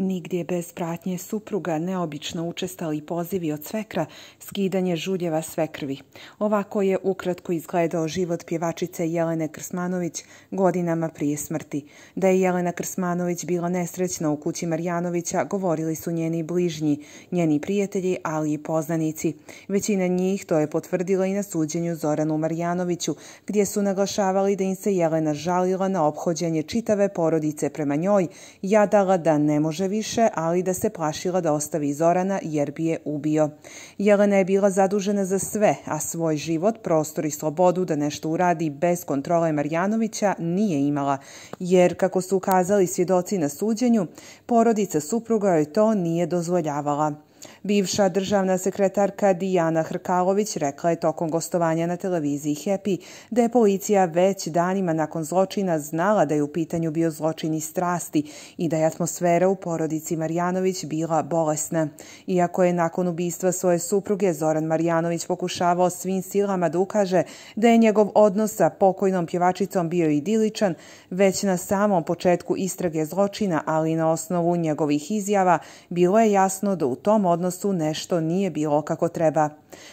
Nigdje bez pratnje supruga, neobično učestali pozivi od svekra, skidanje žuljeva svekrvi. Ovako je ukratko izgledao život pjevačice Jelene Krsmanović godinama prije smrti. Da je Jelena Krsmanović bila nesrećna u kući Marjanovića, govorili su njeni bližnji, njeni prijatelji, ali i poznanici. Većina njih to je potvrdila i na suđenju Zoranu Marjanoviću, gdje su naglašavali da im se Jelena žalila na obhođenje čitave porodice prema njoj, jadala da ne može više, ali da se plašila da ostavi Zorana jer bi je ubio. Jelena je bila zadužena za sve, a svoj život, prostor i slobodu da nešto uradi bez kontrole Marjanovića nije imala, jer, kako su ukazali svjedoci na suđenju, porodica supruga joj to nije dozvoljavala. Bivša državna sekretarka Dijana Hrkalović rekla je tokom gostovanja na televiziji Happy da je policija već danima nakon zločina znala da je u pitanju bio zločin i strasti i da je atmosfera u porodici Marjanović bila bolesna. Iako je nakon ubistva svoje supruge Zoran Marjanović pokušavao svim silama da ukaže da je njegov odnos sa pokojnom pjevačicom bio idiličan, već na samom početku istrage zločina, ali na osnovu njegovih izjava, bilo je jasno da u tom odnosu nešto nije bilo kako treba.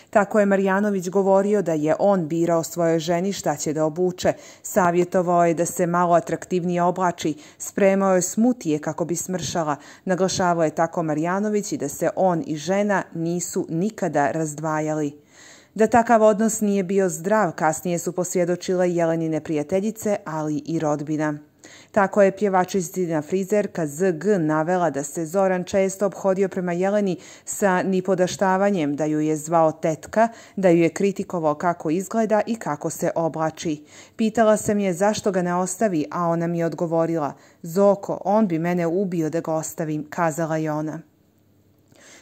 Tako je Marjanović govorio da je on birao svojoj ženi šta će da obuče, savjetovao je da se malo atraktivnije oblači, spremao je smutije kako bi smršala, naglašavao je tako Marjanović i da se on i žena nisu nikada razdvajali. Da takav odnos nije bio zdrav, kasnije su posvjedočile Jelenine prijateljice, ali i rodbina. Tako je pjevačistina frizerka ZG navela da se Zoran često obhodio prema Jeleni sa nipodaštavanjem, da ju je zvao tetka, da ju je kritikovao kako izgleda i kako se oblači. Pitala sam je zašto ga ne ostavi, a ona mi je odgovorila, Zoko, on bi mene ubio da ga ostavim, kazala je ona.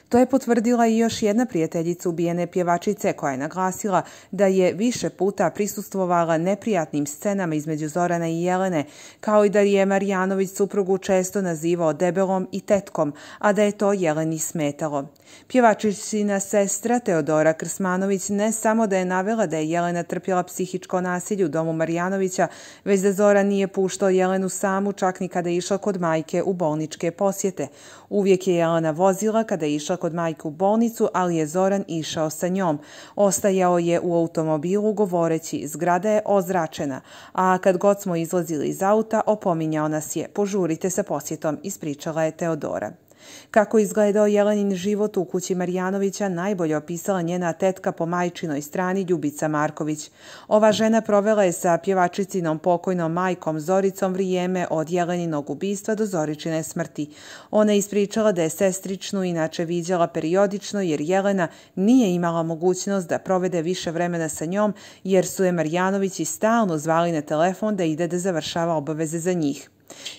To je potvrdila i još jedna prijateljica ubijene pjevačice koja je naglasila da je više puta prisustvovala neprijatnim scenama između Zorana i Jelene, kao i da je Marijanović suprugu često nazivao debelom i tetkom, a da je to Jeleni smetalo. Pjevačićina sestra Teodora Krsmanović ne samo da je navela da je Jelena trpjela psihičko nasilje u domu Marijanovića, već da Zoran nije puštao Jelenu samu čak ni kada je išla kod majke u bolničke posjete. Uvijek je Jelena vozila kada je išla kod majke u bolnicu, ali je Zoran išao sa njom. Ostajao je u automobilu govoreći, zgrada je ozračena, a kad god smo izlazili iz auta, opominjao nas je, požurite sa posjetom, ispričala je Teodora. Kako izgledao Jelenin život u kući Marijanovića najbolje opisala njena tetka po majčinoj strani Ljubica Marković. Ova žena provela je sa pjevačicinom pokojnom majkom Zoricom vrijeme od Jeleninog ubistva do Zoričine smrti. Ona je ispričala da je sestričnu inače viđala periodično jer Jelena nije imala mogućnost da provede više vremena sa njom jer su je Marjanovići stalno zvali na telefon da ide da završava obaveze za njih.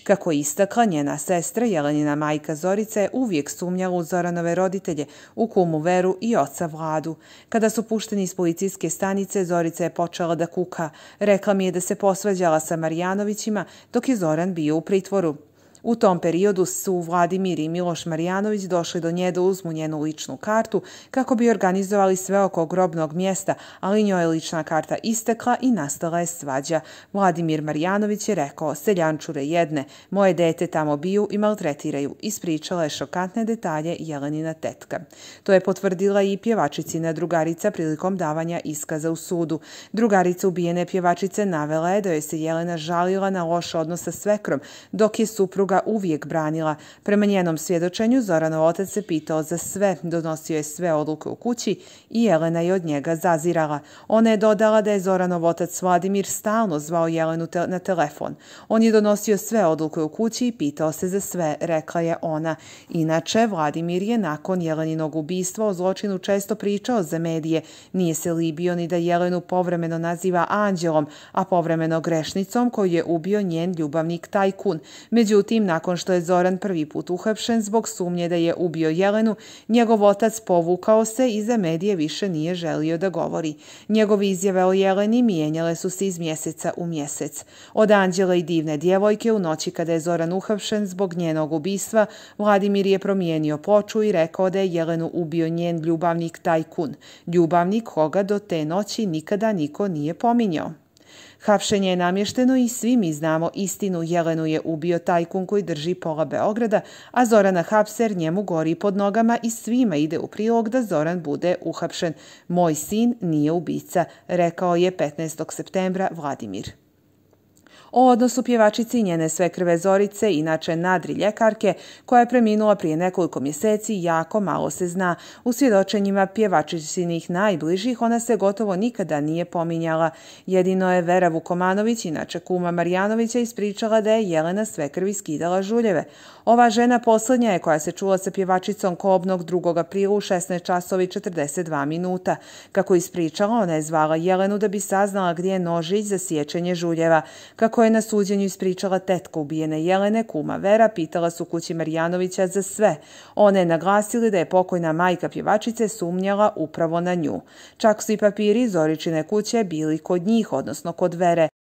Kako istakla, njena sestra Jelenina majka Zorica je uvijek sumnjala u Zoranove roditelje, u kumu Veru i oca Vladu. Kada su pušteni iz policijske stanice, Zorica je počela da kuka. Rekla mi je da se posvađala sa Marijanovićima dok je Zoran bio u pritvoru. U tom periodu su Vladimir i Miloš Marijanović došli do nje da uzmu njenu ličnu kartu kako bi organizovali sve oko grobnog mjesta, ali njoj je lična karta istekla i nastala je svađa. Vladimir Marijanović je rekao, seljančure jedne, moje dete tamo biju i maltretiraju. Ispričala je šokantne detalje Jelenina tetka. To je potvrdila i pjevačicina drugarica prilikom davanja iskaza u sudu. Drugarica ubijene pjevačice navela je da joj se Jelena žalila na loš odnos sa svekrom, dok je supruga ga uvijek branila. Prema njenom svjedočenju, Zoranov otac se pitao za sve, donosio je sve odluke u kući i Jelena je od njega zazirala. Ona je dodala da je Zoranov otac Vladimir stalno zvao Jelenu te na telefon. On je donosio sve odluke u kući i pitao se za sve, rekla je ona. Inače, Vladimir je nakon Jeleninog ubistva o zločinu često pričao za medije. Nije se libio ni da Jelenu povremeno naziva anđelom, a povremeno grešnicom koju je ubio njen ljubavnik Tajkun. Međutim, nakon što je Zoran prvi put uhapšen zbog sumnje da je ubio Jelenu, njegov otac povukao se i za medije više nije želio da govori. Njegove izjave o Jeleni mijenjale su se iz mjeseca u mjesec. Od Anđela i divne djevojke u noći kada je Zoran uhapšen zbog njenog ubistva, Vladimir je promijenio poču i rekao da je Jelenu ubio njen ljubavnik Tajkun. Ljubavnik koga do te noći nikada niko nije pominjao. Hapšenje je namješteno i svi mi znamo istinu. Jelenu je ubio tajkun koji drži pola Beograda, a Zorana Hapser njemu gori pod nogama i svima ide u prilog da Zoran bude uhapšen. Moj sin nije ubica, rekao je 15. septembra Vladimir. O odnosu pjevačici i njene sve krve Zorice, inače nadri ljekarke, koja je preminula prije nekoliko mjeseci, jako malo se zna. U svjedočenjima pjevačicinih najbližih ona se gotovo nikada nije pominjala. Jedino je Vera Vukomanović, inače kuma Marjanovića, ispričala da je Jelena sve krvi skidala žuljeve. Ova žena posljednja je koja se čula sa pjevačicom Kobnog 2. aprilu u 16 časovi 42 minuta. Kako ispričala, ona je zvala Jelenu da bi saznala gdje je nožić za sjećanje žuljeva. Kako je na suđenju ispričala tetka ubijene Jelene, kuma Vera, pitala su kući Marjanovića za sve. One je naglasili da je pokojna majka pjevačice sumnjala upravo na nju. Čak su i papiri Zoričine kuće bili kod njih, odnosno kod Vere.